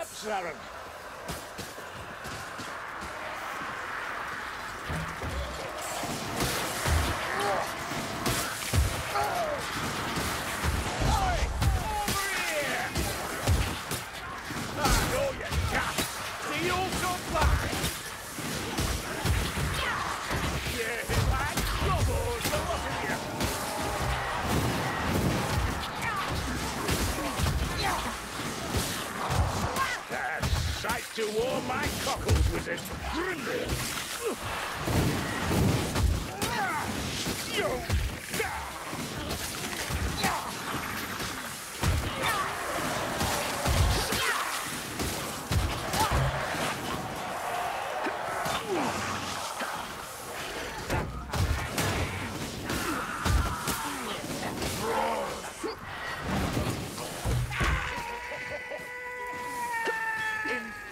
Absarum. To warm my cockles with it.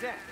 Archers!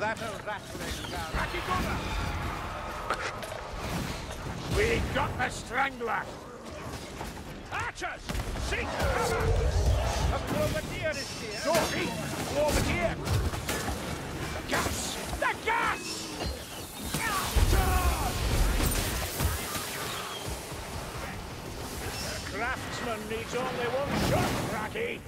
that a rattling We got the strangler! Archers! Seek cover! A Globadier is here! Sorry! Globadier! The gas! The gas! craftsman needs only one shot, Cracky.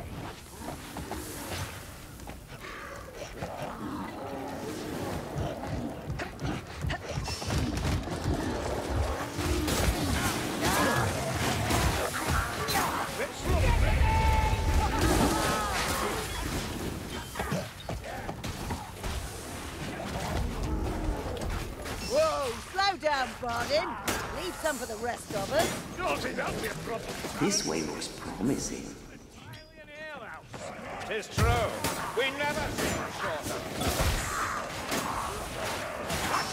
Leave some for the rest of us. This way looks promising. Tis true. We never seem shorter.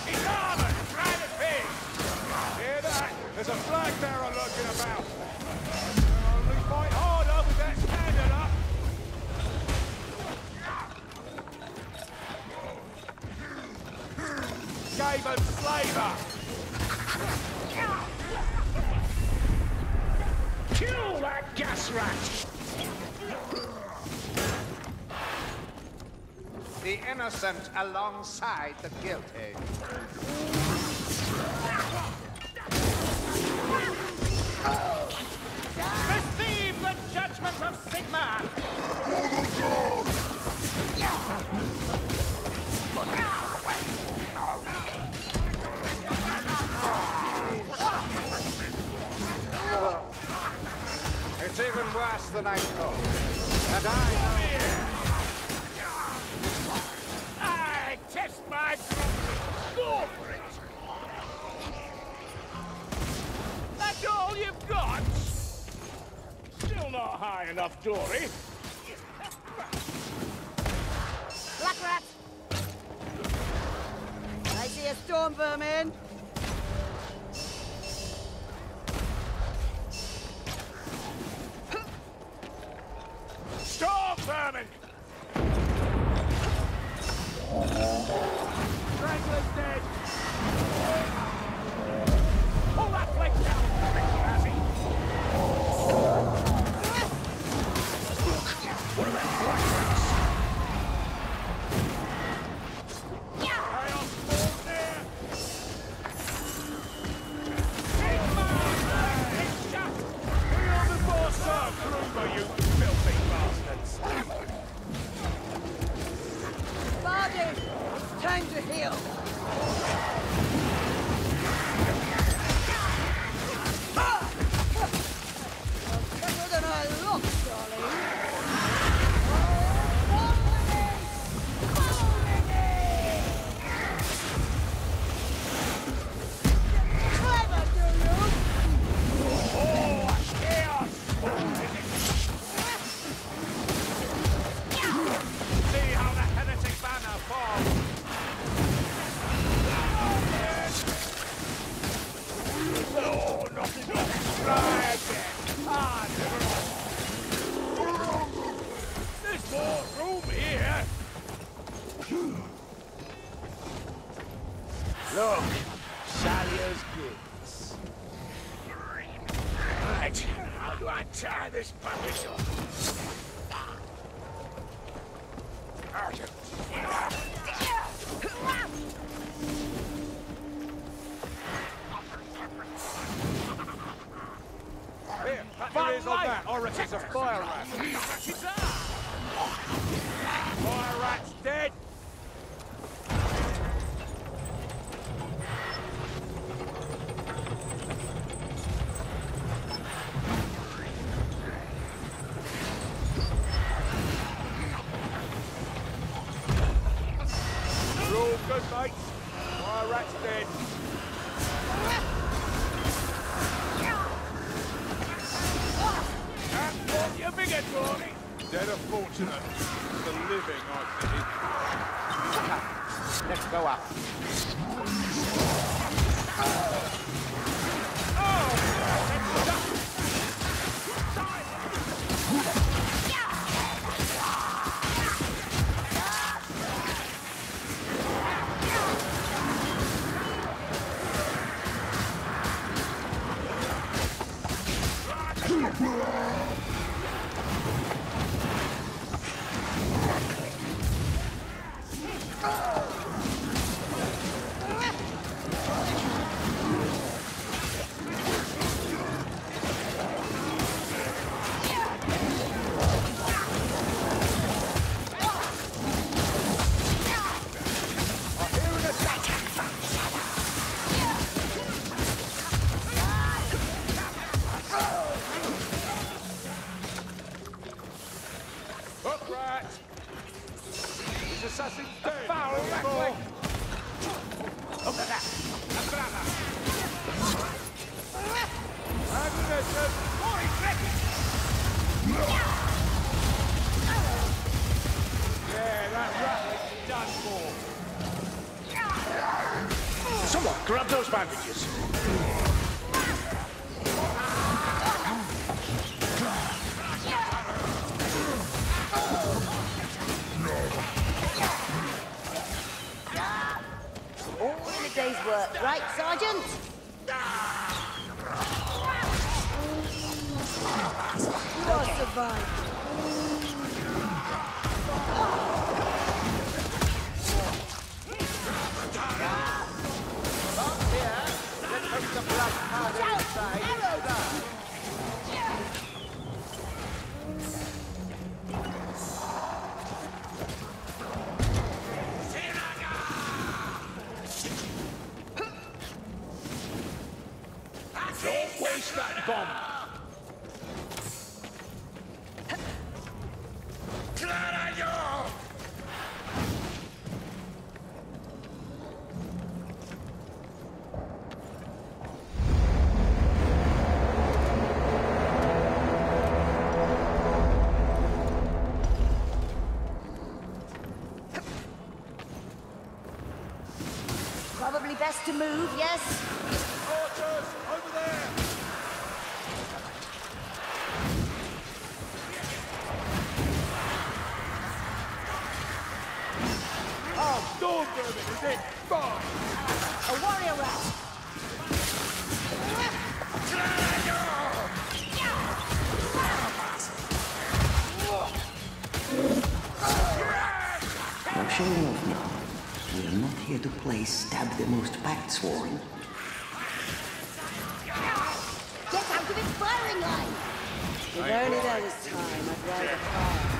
He's armored! Private pig! Hear that? There's a flag bearer lurking about. Only fight harder with that standard up. Gave him flavor! Rat! The innocent alongside the guilty. Receive the judgment of Sigmar! I'm worse than I thought. And I... I test my... Go! That's all you've got? Still not high enough, Dory. Black rat! I see a storm vermin. burning! Strangler's dead! untie this puppy Arthur. Here, Fire! is that. A fire rat. Come on, grab those bandages. All in a day's work, right, Sergeant? You're surviving. Yes to move, yes. Archers, over there! Oh, storm vermin is! A warrior route! here to play stab the most packed swarm. Get out of its firing line! If only there was time, I'd rather fire.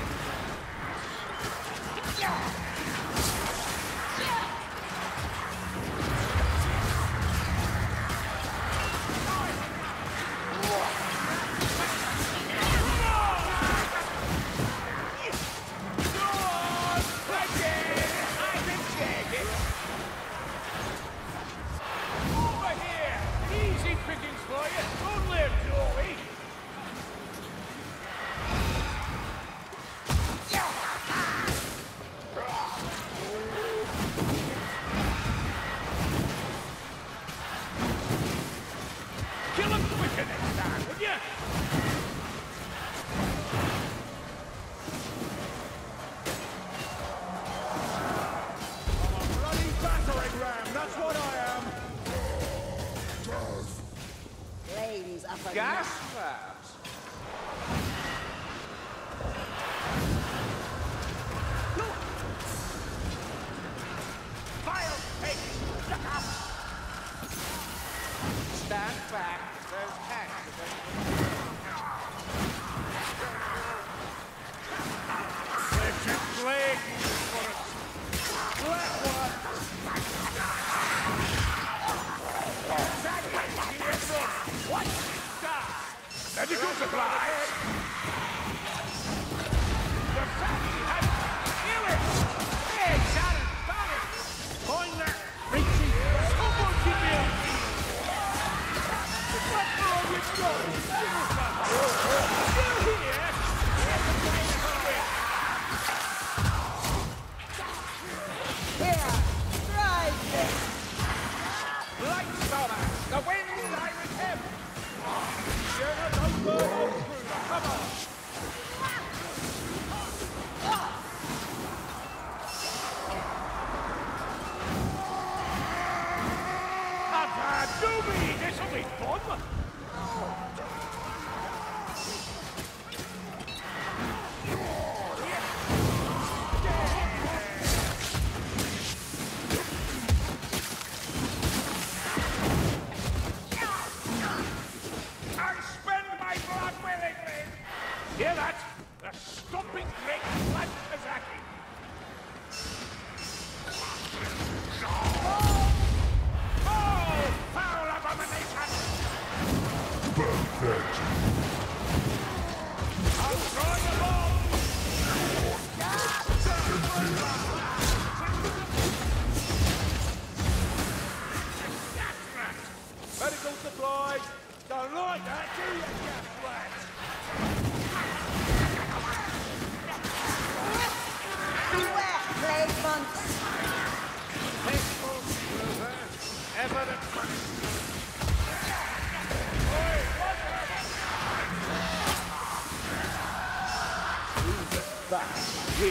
Your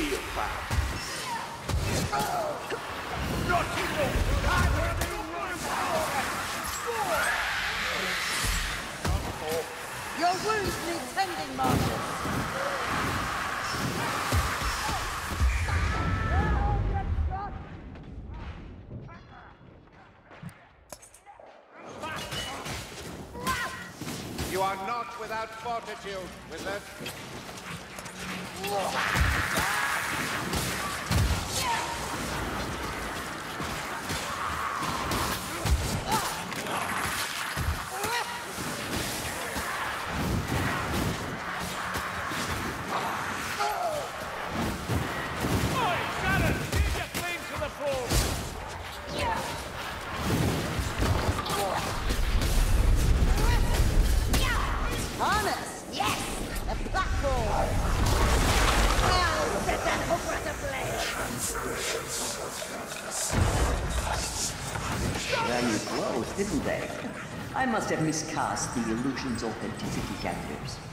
wounds need tending, You are not without fortitude, wizard. うわ Have miscast the illusion's authenticity captives.